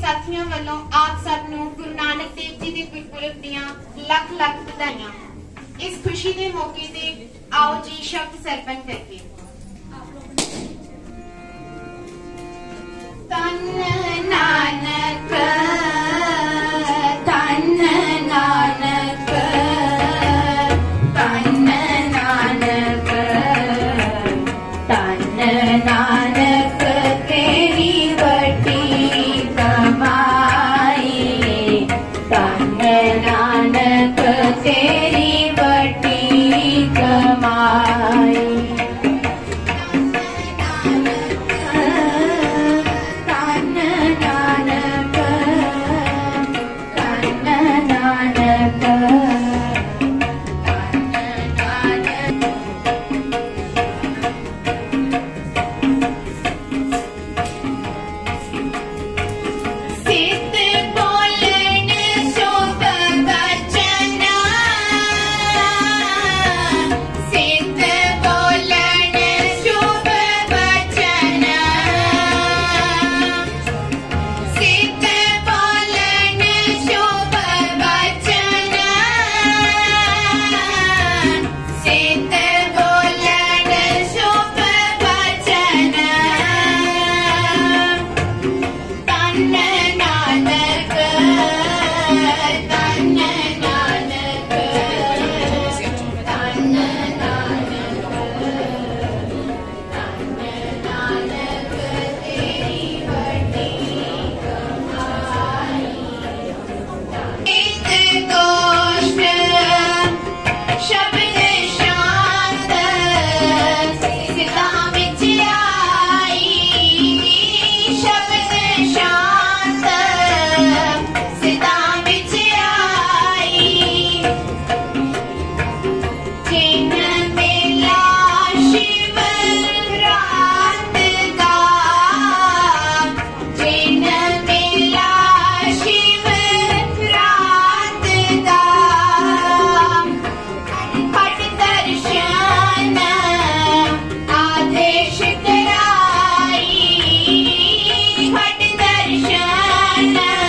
ਸਾਥੀਆਂ ਵੱਲੋਂ ਆਪ ਸਭ ਨੂੰ ਗੁਰੂ ਨਾਨਕ ਦੇਵ ਜੀ ਦੇ ਗੁਰਪੁਰਬ ਦੀਆਂ ਲੱਖ ਲੱਖ ਵਧਾਈਆਂ। ਇਸ ਖੁਸ਼ੀ ਦੇ ਮੌਕੇ ਤੇ ਆਓ ਜੀ ਸ਼ਬਦ ਸਰਪੰਚ ਕਰੀਏ। ਤਨ mind. Krishna